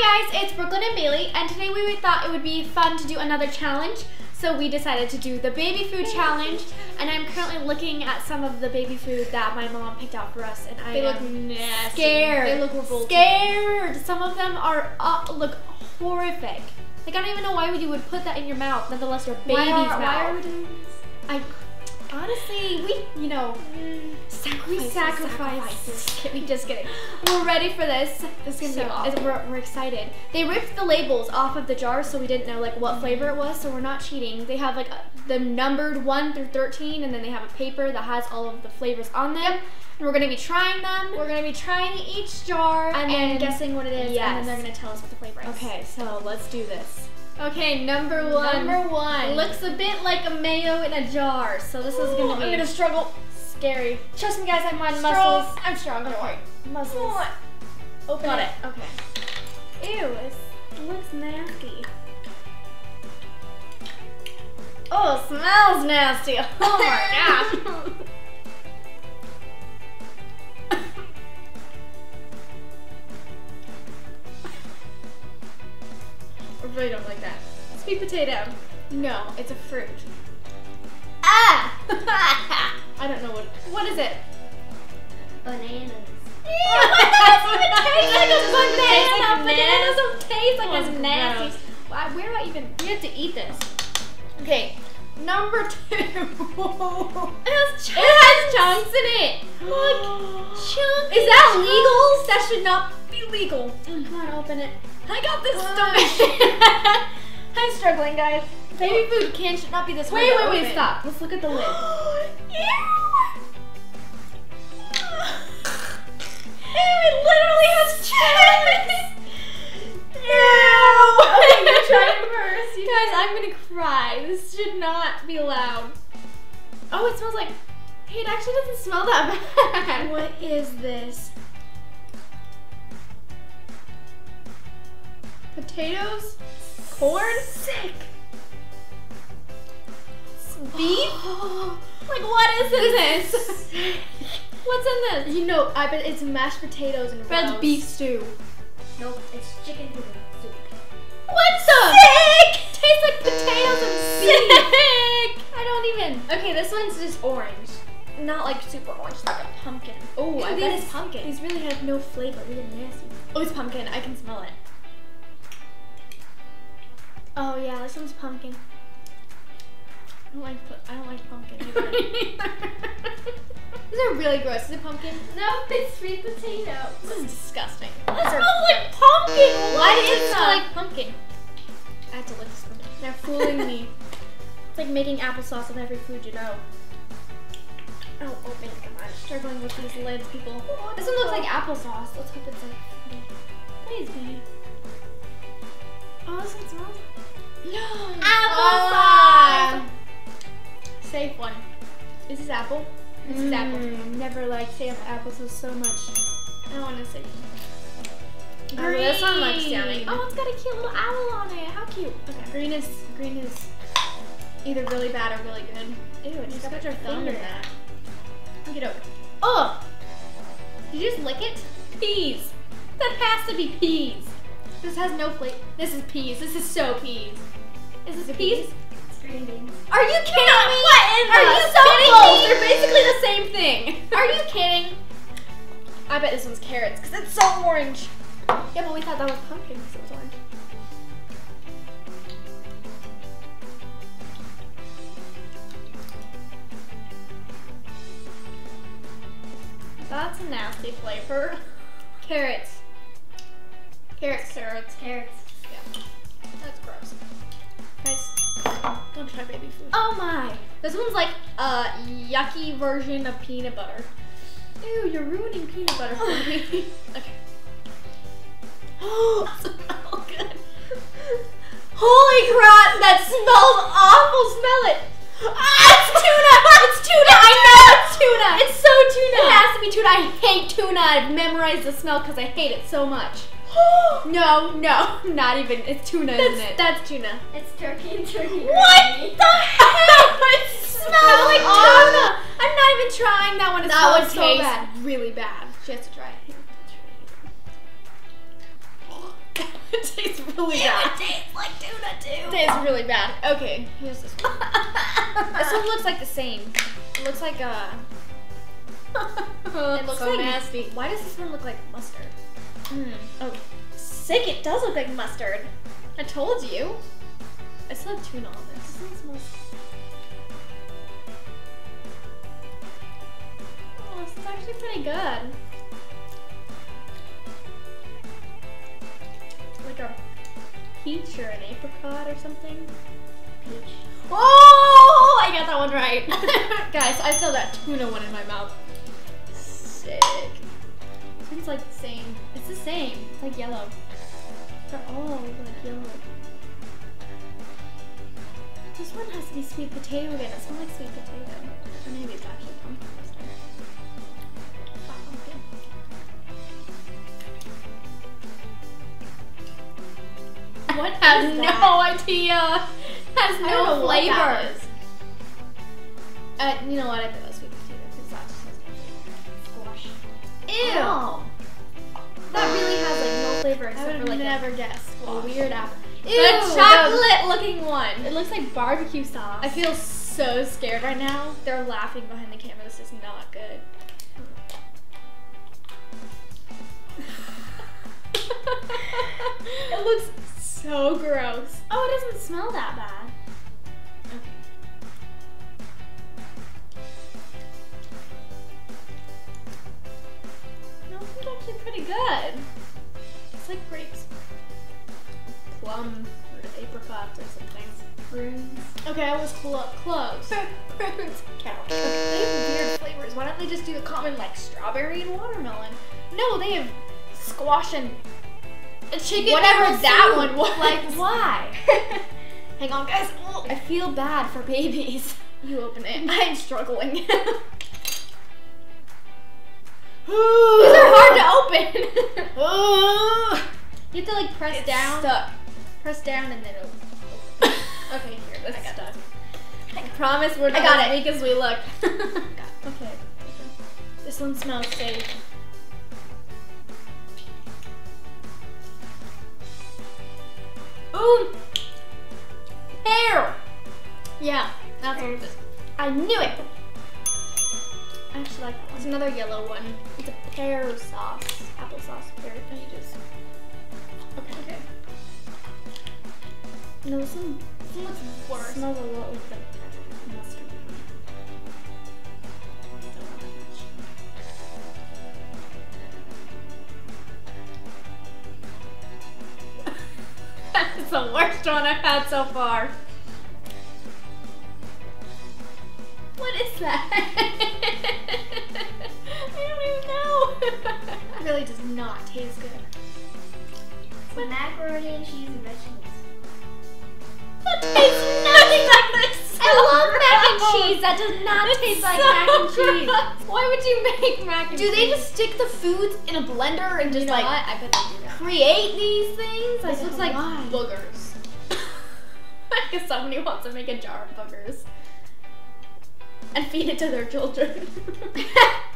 Hi guys, it's Brooklyn and Bailey, and today we thought it would be fun to do another challenge. So we decided to do the baby food challenge, and I'm currently looking at some of the baby food that my mom picked out for us, and I They look nasty. scared. They look revolting. Scared. Some of them are uh, look horrific. Like I don't even know why you would put that in your mouth, nonetheless your baby's Why are, mouth. why are we doing this? I honestly, we you know, we Sacrifices, sacrifice. sacrifices. Kidding, just kidding. We're ready for this. This is gonna be So, awesome. We're, we're excited. They ripped the labels off of the jars, so we didn't know like what flavor it was. So we're not cheating. They have like the numbered one through thirteen, and then they have a paper that has all of the flavors on them. And we're gonna be trying them. We're gonna be trying each jar And and, then- guessing what it is, Yes. and then they're gonna tell us what the flavor is. Okay, so let's do this. Okay, number one. Number one. looks a bit like a mayo in a jar, so this is gonna be I'm gonna struggle. scary. Trust me, guys. I'm on Strong. muscles. I'm strong. Don't worry. Muscles. Open Got it. it. Okay. Ew, it looks nasty. Oh, it smells nasty. Oh my gosh. Really don't like that. Sweet potato. No, it's a fruit. Ah! I don't know what. What is it? Bananas. what does it even like a banana? Bananas don't taste like Oh, as nasty. Why, where do I even? You have to eat this. Okay, number two. it has chunks. It has chunks in it. Look, chunks. Is that legal? That should not be legal. Come on, open it. I got this Ah. I'm struggling, guys. Baby food can should not be this way. Wait, wait, wait, stop. Let's look at the lid. Ew, Potatoes, corn, Sick. beef. like what is in this? What's in this? You know, I bet it's mashed potatoes and roast. beef stew. Nope, it's chicken tuna soup. What the? Sick! Tastes like potatoes and beef. Sick. I don't even. Okay, this one's just orange. Not like super orange, like a pumpkin. Oh, I bet it's pumpkin. These really have no flavor. really nasty. Oh, it's pumpkin. I can smell it. Oh yeah, this one's pumpkin. I don't like. I don't like pumpkin. These are really gross. Is it pumpkin? no, it's sweet potato. This is disgusting. It smells like pumpkin. Why does it smell like pumpkin? I have to lick something. They're fooling me. It's like making applesauce with every food you know. Oh, open it. Come on. Struggling with these lids, people. Oh, this one looks like applesauce. Let's hope it's like. Please be. Oh, this one smells. Applesauce. Safe one. Is this apple? This is apple. Mm, Never liked Sam applesauce so much. I don't want to say. Green. Oh, this one looks yummy. Oh, it's got a cute little owl on it. How cute. Okay. Green is green is either really bad or really good. Ew, it just got your thumb in that. Look it over. Oh! Did you just lick it? Peas. That has to be peas. This has no flavor. This is peas. This is so peas. Is this peas? peas? It's green beans. Are you kidding me? What in Are the- you so close. They're basically the same thing. Are you kidding? I bet this one's carrots because it's so orange. Yeah, but we thought that was pumpkin because it was orange. That's a nasty flavor. Carrots. Carrots. Carrots. Carrots. Yeah. That's gross. Guys, don't try baby food. Oh my. This one's like a yucky version of peanut butter. Ew, you're ruining peanut butter for me. Okay. Oh, smell good. Holy crap, that smells awful. Smell it. Ah, it's tuna. It's tuna. I know it's tuna. It's so tuna. It has to be tuna. I hate tuna. I've memorized the smell because I hate it so much. No, no, not even. It's tuna, that's, isn't it? that's tuna. It's turkey and turkey. What gravy. the heck? it smells like tuna. I'm not even trying that one. It That one so tastes bad. really bad. She has to try It tastes really bad. It tastes like tuna too. It tastes really bad. Okay, here's this one. This one looks like the same. It looks like a. it looks so like- nasty. why does this one look like mustard? Mm. Oh, sick! It does look like mustard. I told you. I still have tuna on this. This smells. Oh, this is actually pretty good. Like a peach or an apricot or something. Peach. Oh, I got that one right. Guys, I still have that tuna one in my mouth. One's like the same. It's the same. It's like yellow. They're all like yellow. This one has to be sweet potato again. It smells like sweet potato. Or maybe it's actually pumpkin this time. Hot pumpkin. What Has no that? idea. Has no know what that flavor. Uh, you know what? I bet that's sweet potato because that's just Squash. Ew. Oh. That really has like no flavor I except would for like never guess. a squash. weird apple. Ew, the chocolate looking one. It looks like barbecue sauce. I feel so scared right now. They're laughing behind the camera. This is not good. it looks so gross. Oh, it doesn't smell that bad. Actually pretty good. It's like grapes. Plum or apricots or something. Prunes. Okay, I was clo- close. Prunes count. They have weird flavors. Why don't they just do the common like strawberry and watermelon? No, they have squash and A chicken whatever that soup. one was. Like why? Hang on, guys. Oh, I feel bad for babies. you open it. I'm struggling. These These hard to open. Ugh. Uh. you have to like press It's down. stuck. Press down and then it'll open. okay, here. It's I got stuck. this. I promise we're not I got as it. weak as we look. Okay. This one smells safe. Ooh! Pear! Yeah, that's what it is. I knew it! I actually like that one. It's another yellow one. Pear sauce. Applesauce pear. You just. Okay. Okay. No, this one, this one looks worse. smells a lot like the mustard. Don't want that much. That's the worst one I've had so far. What is that? really does not taste good. It's macaroni and cheese and vegetables. That tastes nothing like this. I love mac and cheese. That does not taste like mac and cheese. Why would you make mac and Do cheese? they just stick the foods in a blender and you just know like what? I bet they do that. create these things? This looks like why. boogers. I guess somebody wants to make a jar of boogers and feed it to their children.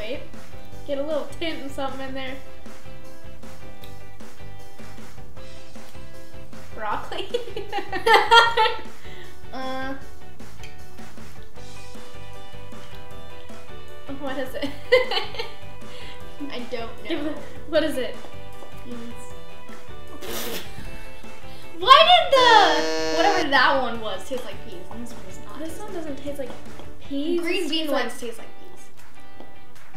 Wait, get a little tint and something in there. Broccoli. uh. What is it? I don't know. What is it? Why did the whatever that one was taste like peas? And this one does not. This one doesn't taste like peas. green It bean tastes like- ones taste like.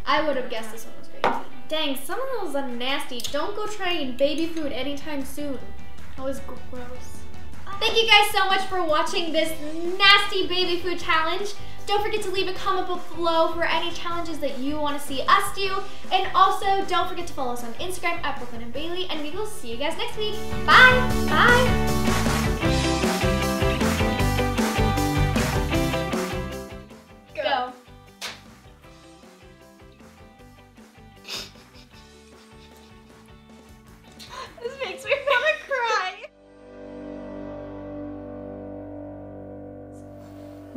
I would have guessed this one was bean. Dang, some of those are nasty. Don't go trying baby food anytime soon. That was gross. Thank you guys so much for watching this nasty baby food challenge. Don't forget to leave a comment below for any challenges that you want to see us do. And also, don't forget to follow us on Instagram at Brooklyn and Bailey. And we will see you guys next week. Bye. Bye.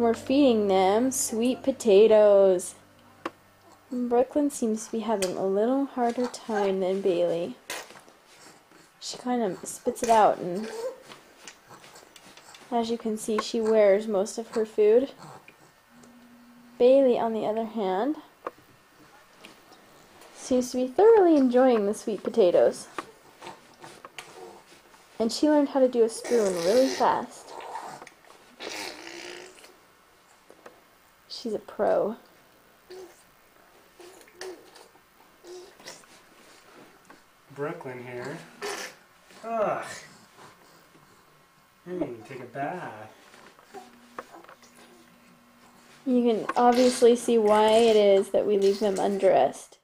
We're feeding them sweet potatoes. Brooklyn seems to be having a little harder time than Bailey. She kind of spits it out, and as you can see, she wears most of her food. Bailey, on the other hand, seems to be thoroughly enjoying the sweet potatoes. And she learned how to do a spoon really fast. She's a pro. Brooklyn here. Ugh. Hey, take a bath. You can obviously see why it is that we leave them undressed.